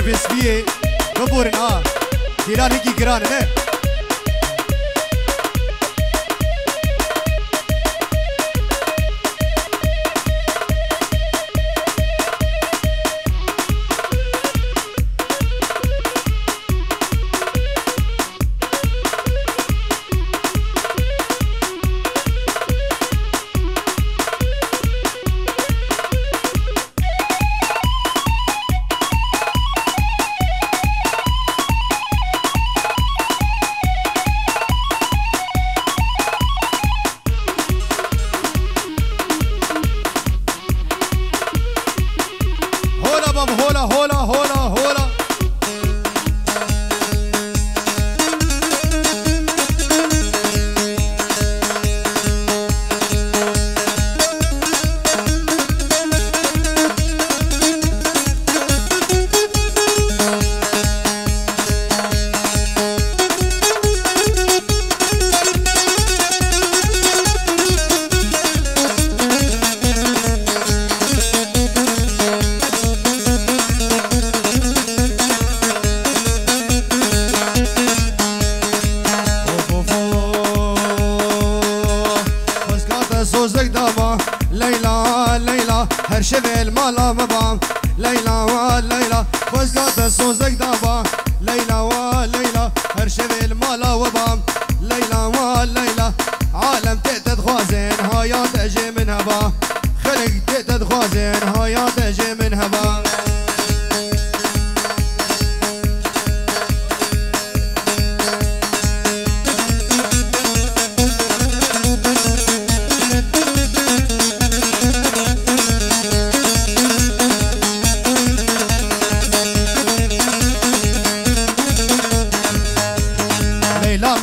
सर्विस भी है कबूर आ गिराने की गिरान है।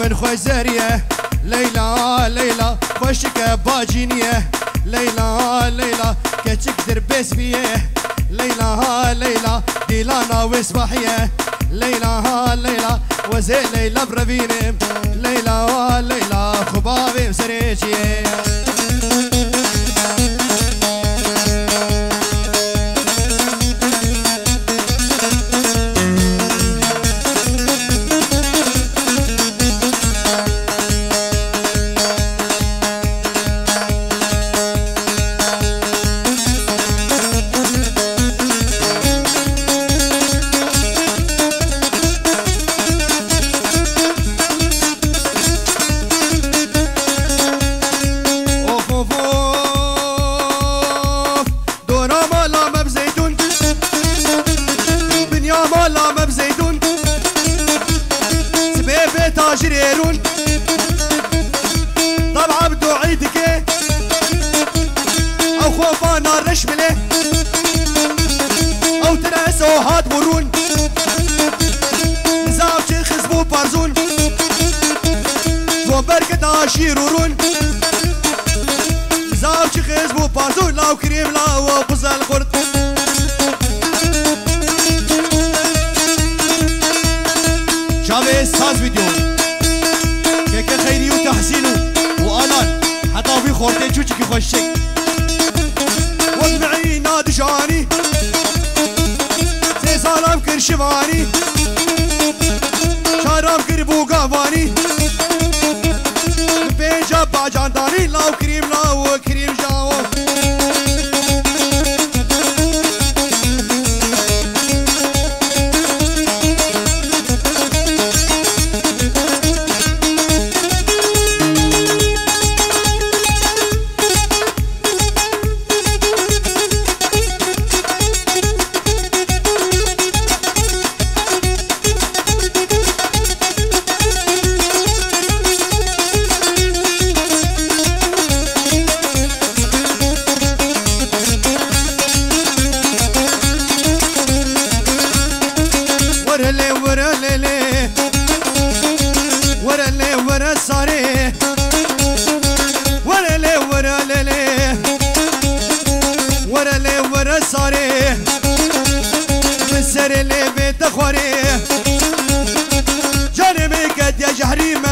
من خوي ليلى ليلى خوشك باجينيه ليلى ليلى كتشك دربس بيه ليلى ليلى ديلانا وصباحيه ليلى ليلى وزي ليلى بربيني ليلى ليلى خبابي مسريتيه يديروا رول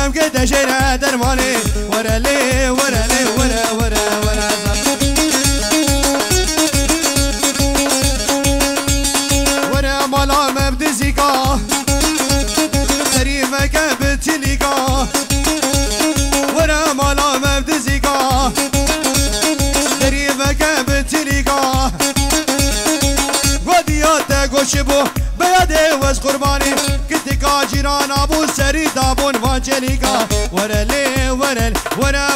قد جينا درماني ورا لي واجلیکا ورلی ورل ورا ورا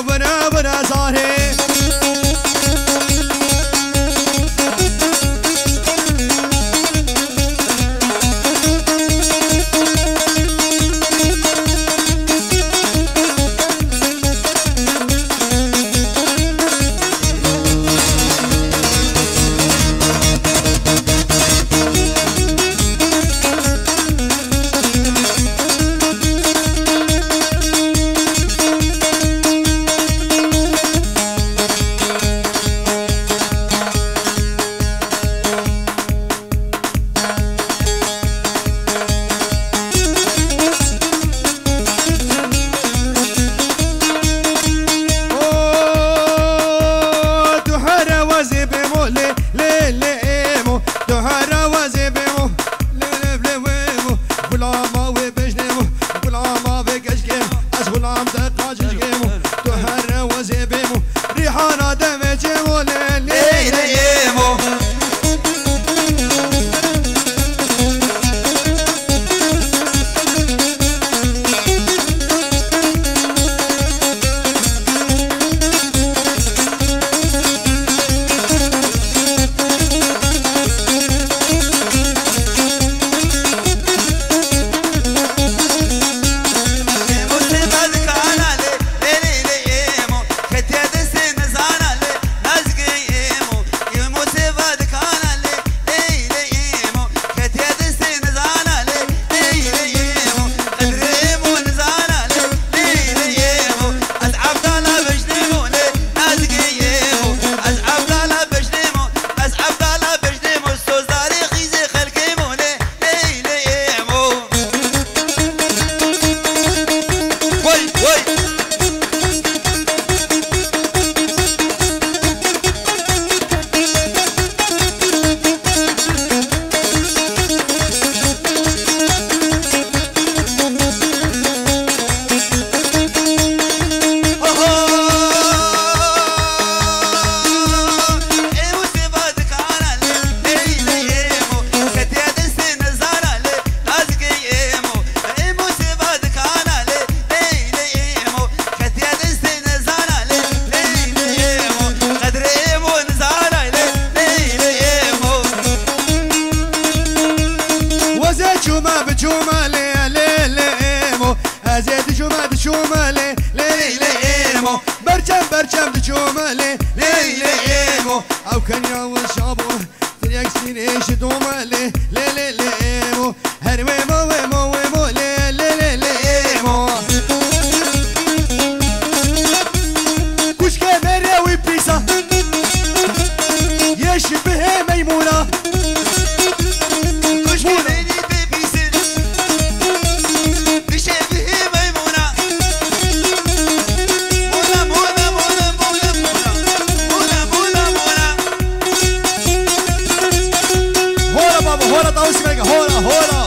ahora.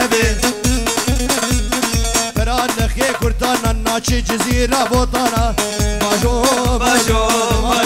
هبه بران نخی کردانا ناچی جزیره بوتانا باجو باجو باجو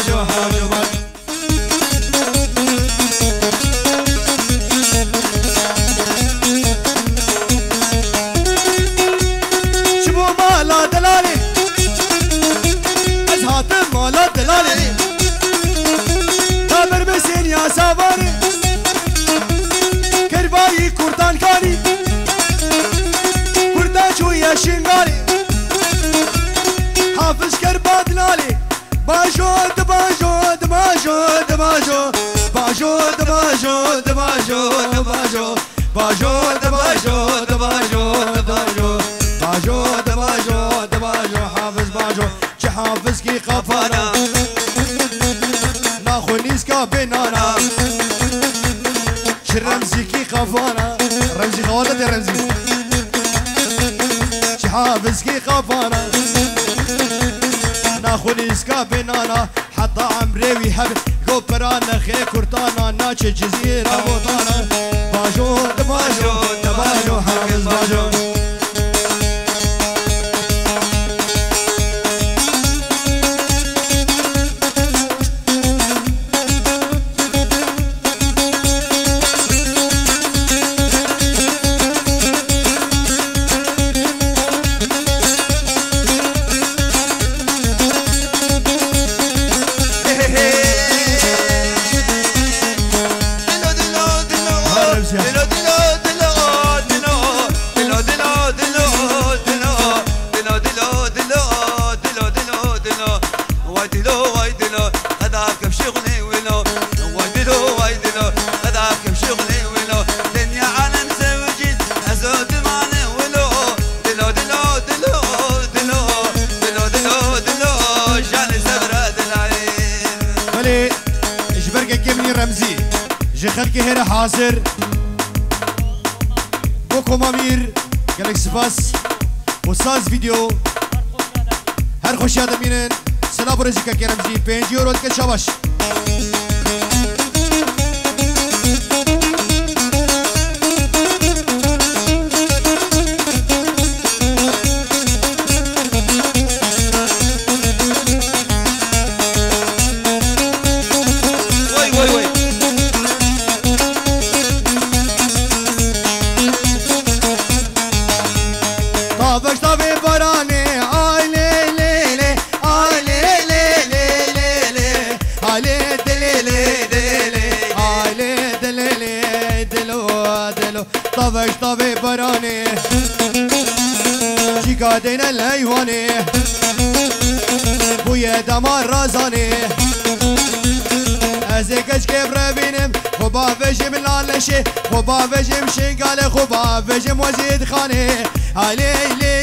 باجود باجود باجود باجود. باجود باجود باجود باجود. باجود باجود باجود. حافظ باجود. چه حافظ کی قفانا. خونیس کا بنانا. چه رمزی کی قفانا. رمزی خوالد رمزی؟ چه حافظ کی قفانا. ناخونیز کا بنانا. حتى وی ويهب Ke kurtana na që gjizira votana Bajot, bajot yavaş. الخانه علي لي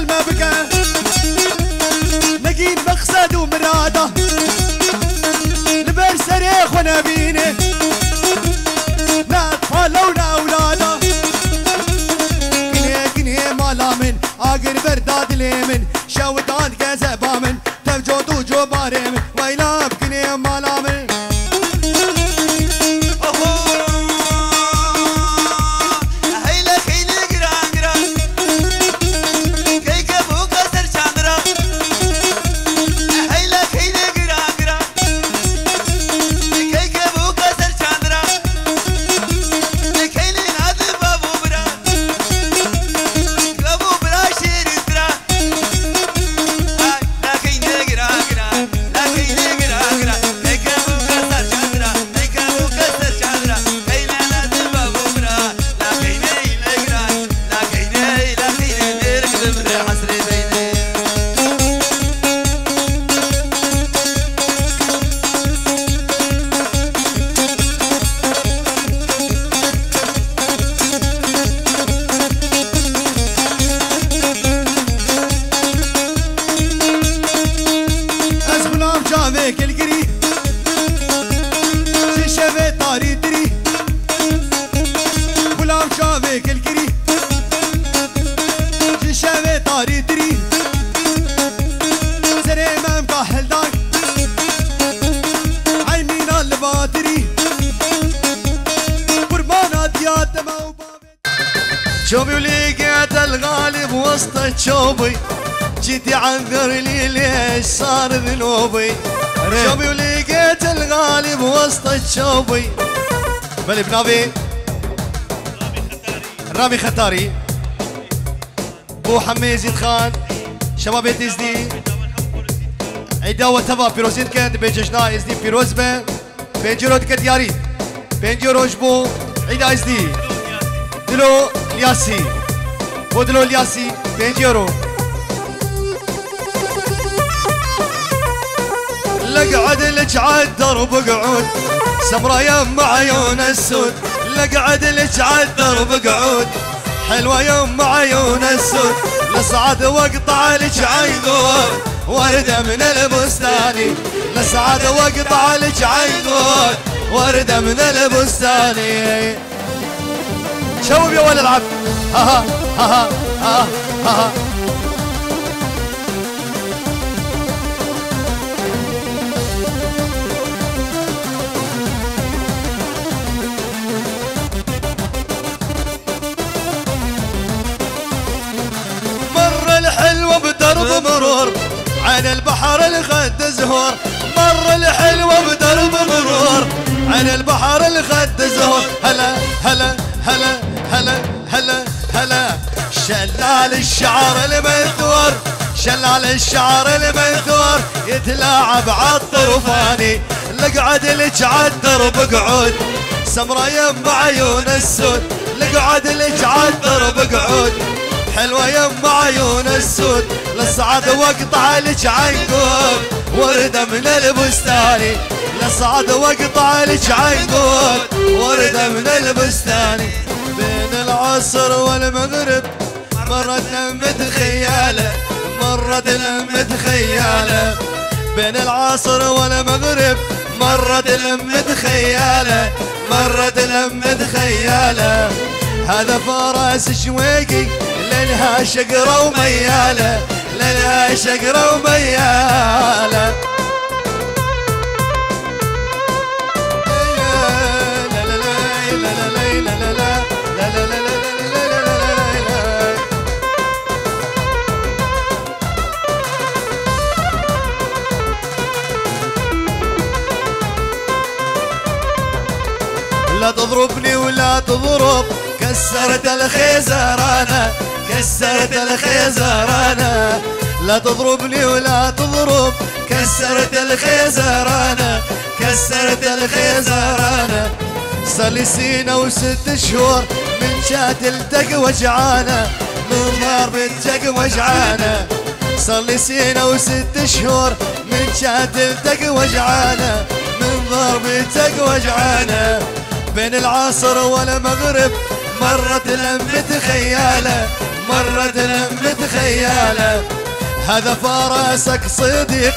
مال ما بكى نقين مقصد ومراده. لبر سريخ ونبينه. لا أطفال ولا أولاده. كنيه كنيه مالا من اقر برداد بل بنافي رامي ختاري. بو حميزي خان. شباب ازدي عيدا وتبا بيروزين كند بجشنا ازدي بيروز به بنجرود كدياري بنجروش بو عيدا ازدي دلو الياسي. بودلو الياسي. 5 يورو لقعد لك عالدرب قعود سمرة يم عيون السود لقعد لك عالدرب قعود حلوة يم عيون السود لصعد واقطع لك عيدود وردة من البستاني لصعد واقطع لك عيدود وردة من البستاني شوب يا ولد العب ها ها ها ها ها مر عن البحر الخد زهور مر الحلوة بدرب مرور عن البحر الخد زهور هلا هلا هلا هلا هلا هلا. شلال الشعر المنثور شلال الشعر المنثور. يتلاعب عالطرفاني لقعد لك عالدرب قعود. سمرة يم عيون السود لقعد لك عالدرب قعود. حلوة يم عيون السود. لصعد واقطع لك عنقود. وردة من البستاني لصعد واقطع لك عنقود. وردة من البستاني بين العصر والمغرب. مرت لمة خيالة مرت لمة خيالة بين العصر والمغرب. مرت لمة خيالة مرت لمة خيالة هذا فرس شويقي. لانها شقرة وميالة لانها شقرة وميالة. لا تضربني ولا تضرب كسرت الخيزرانة. كسرت الخيزرانة. لا تضربني ولا تضرب. كسرت الخيزرانة. كسرت الخيزرانة. صار لي سنة وست شهور من شات التق وجعانة. من ضربتك وجعانة. صار لي سنة وست شهور من شات التق وجعانة. من ضربتك وجعانة. بين العصر والمغرب مرت لمة خيالة مرت متخيلة هذا فرسك صديق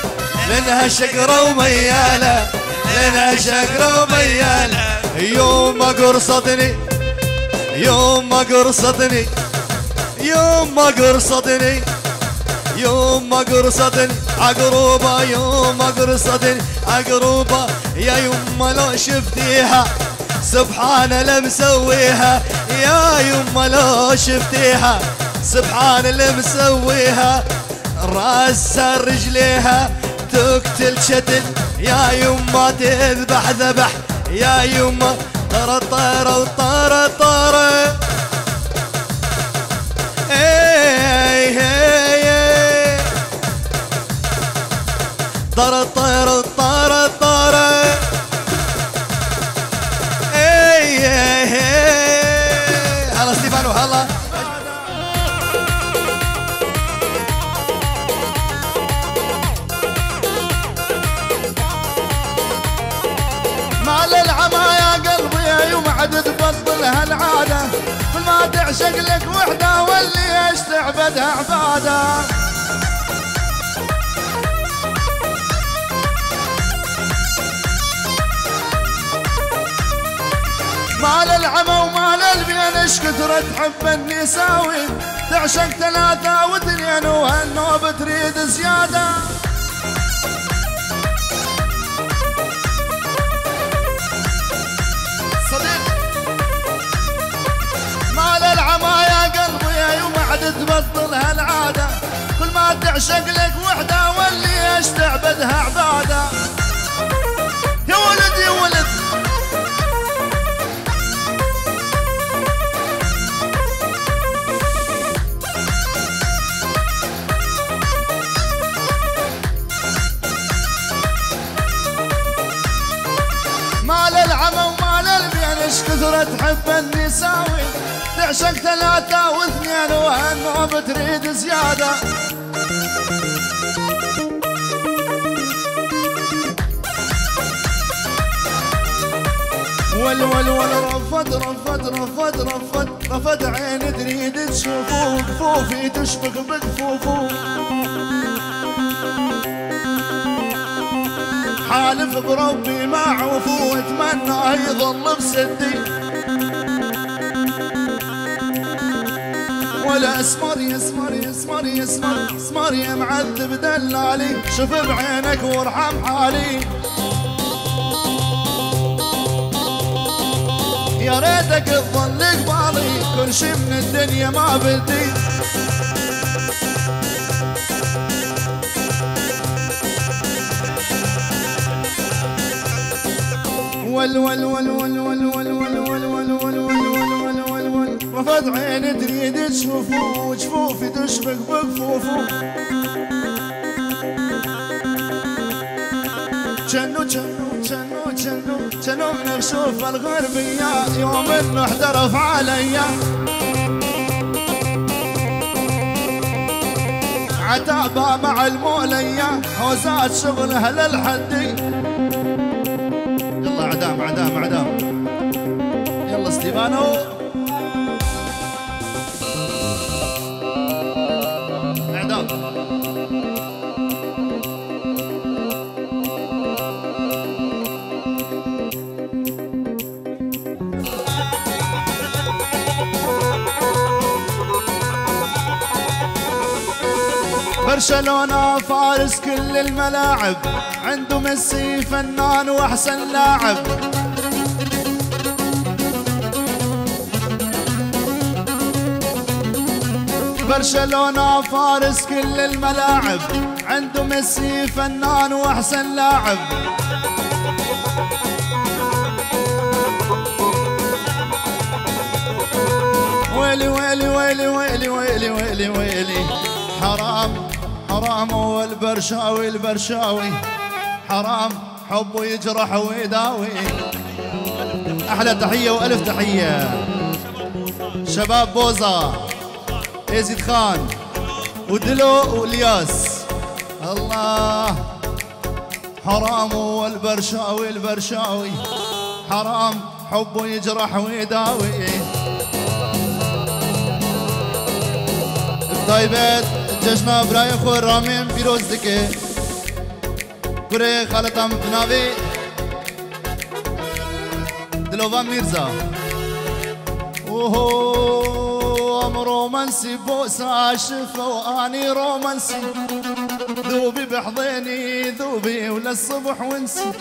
لانها شقرة وميالة لانها شقرة وميالة. يوم ما قرصتني يوم ما قرصتني يوم ما قرصتني يوم ما قرصتني. عقروبة يوم ما قرصتني. عقروبة يا يما لو شفتيها سبحان اللي مسويها. يا يما لو شفتيها سبحان اللي مسويها. راسها رجليها تقتل شتل. يا يما تذبح ذبح يا يما طر طر وطر طر طر طر طر طر تعشق لك وحدة واللي إيش تعبدها عبادة. مال العمى ومال البين إيش كثر تحب النساوي تعشق ثلاثة واثنين وهالنوب تريد زيادة. تبطل هالعادة. كل ما تعشق لك وحدة واللي إيش تعبدها عبادة. تعشق ثلاثة واثنين وهالنوم تريد زيادة. ول ول ول رفض رفض رفض رفض رفض عين تريد تشوفه. كفوفي تشبك بكفوفه حالف بربي ما عوفه واتمنى يظل بسدي ولا اسمر يسمر يسمر يسمر اسمر يا معذب دلالي شوف بعينك وارحم حالي. يا ريتك تظل قبالي كل شي من الدنيا ما بدي. ول ول ول ول ول ول ول رفض عيني تريد تشوفه جفوفي تشبك بكفوفه جنو جنو جنو جنو جنو من شوف الغربية. يوم انه احترف عليا عتابة مع المولية. هوزات شغلها للحدي يلا عدام عدام عدام. يلا ستيفانو. برشلونة فارس كل الملاعب. عنده ميسي فنان وأحسن لاعب. برشلونة فارس كل الملاعب. عنده ميسي فنان وأحسن لاعب. ويلي ويلي ويلي ويلي ويلي ويلي ويلي. حرام. حرام هو البرشاوي. حرام حبه يجرح ويداوي. أحلى تحية وألف تحية. شباب بوزة يزيد خان ودلو والياس الله. حرام هو البرشاوي. حرام حبه يجرح ويداوي. تایبت جشنا برای خو رامین پیروز دکه کره خالتم بناوی. دلوان میرزا. اوهو ام رومانسي بوس عاشفة واني رومانسي ذوبي بحضيني ذوبي وللصبح ونسي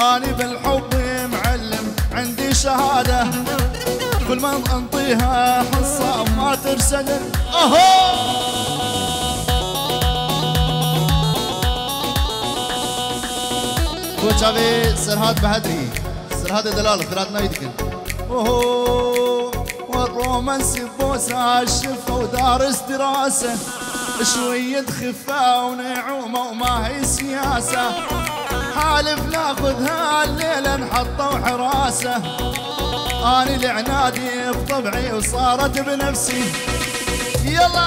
اني بالحب معلم عندي شهادة. كل ما أنطيها حصة ما ترسل. اهو وشافي سرهاد بهدري سرهاد دلال خرات نايدكن اوهو والرومانسي بوسة عالشفة ودارس دراسة شوية خفة ونعومة وما هي سياسة حالف ناخذها الليلة نحطه وحراسة اني لعنادي بطبعي وصارت بنفسي يلا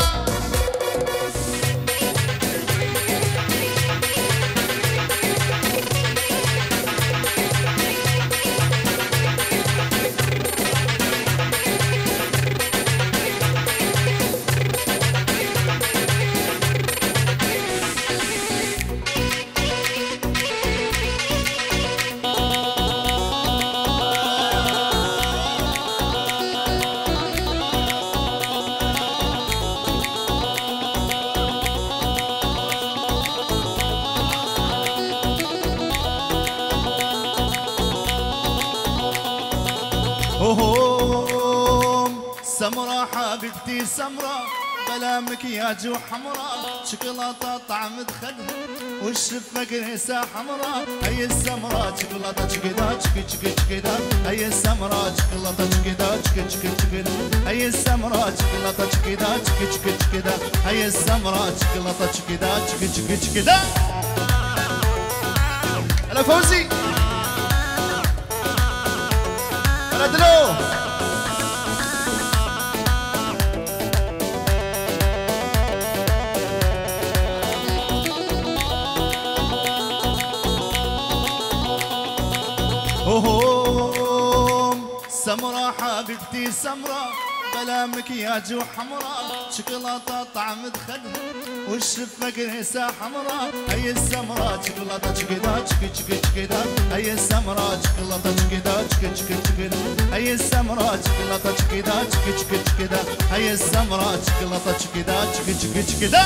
هوم سمرة حبيبتي سمرة بلا مكياج وحمرة شوكولاتة طعم دخلها والشفة قريسة حمرة هي السمرة شوكولاتة شكدا شكي شكي شكدا هي السمرة شوكولاتة شكدا شكي شكي شكدا هي السمرة شوكولاتة شكدا شكي شكي شكدا هي السمرة شوكولاتة شكدا شكي شكي شكدا هلا فوزي! دلو هوم سمرة حبيبتي سمرة بلا مكياج وحمرة شوكولاتة طعم دخلها والشفة قريسة حمرا هي السمرة شوكولاتة شكدا شكي شكدا هي السمرة شوكولاتة شكدا شكي شكدا هي السمرة شوكولاتة شكدا شكي شكي شكدا هي السمرة شوكولاتة شكدا شكي شكي شكدا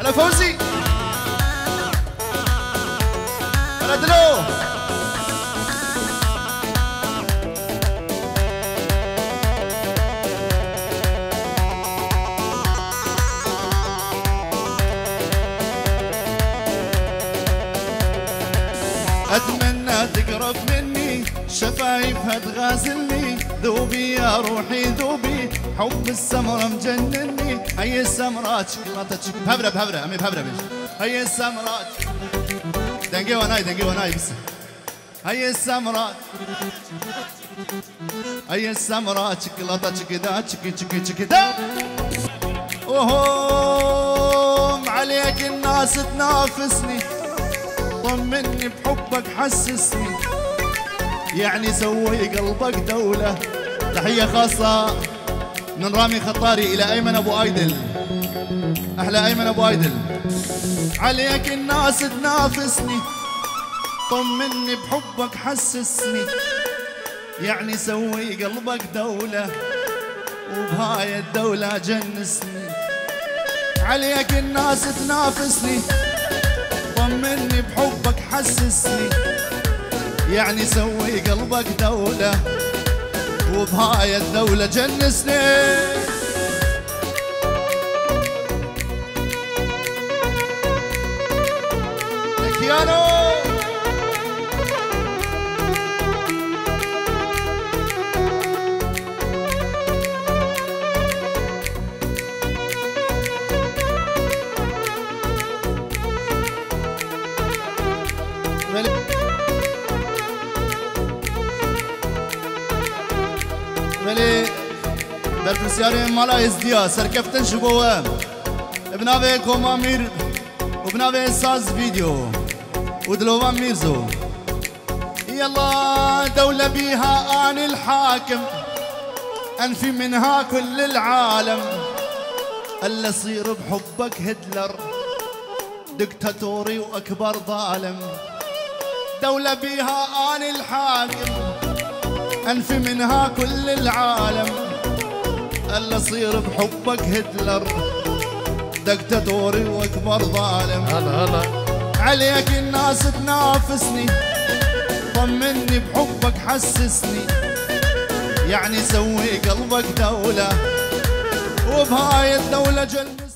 هلا فوزي هلا دلو شفايفها تغازلني ذوبي يا روحي ذوبي. حب السمرة مجنني. هي السمرة شوكولاتة شوك بهبرة بهبرة امي بهبرة بيش. هي السمرة. دنقي وناي دنقي وناي بس. هي السمرة. هي السمرة. شوكولاتة شكدا شكي شكي شكدا وهم عليك الناس تنافسني. طمني بحبك حسسني. يعني سوي قلبك دولة. تحية خاصة من رامي خطاري إلى أيمن أبو أيدل. أحلى أيمن أبو أيدل. عليك الناس تنافسني. طمني بحبك حسسني. يعني سوي قلبك دولة وبهاي الدولة جنسني. عليك الناس تنافسني. طمني بحبك حسسني. يعني سوي قلبك دولة وبهاي الدولة جنسني. لكيانو ولی در مالا ازدیا سرکفتن شبوه ابناوه کوما میر وبناوه ساز فيديو ودلوان ميرزو يلا دولة بيها آن الحاكم انفي منها كل العالم. الا صير بحبك هتلر دكتاتوري واكبر ظالم. دولة بيها اني الحاكم انفي منها كل العالم. الا صير بحبك هتلر. دكتاتوري وأكبر ظالم. هلا هلا. عليك الناس تنافسني. طمني بحبك حسسني. يعني سوي قلبك دولة. وبهاي الدولة جل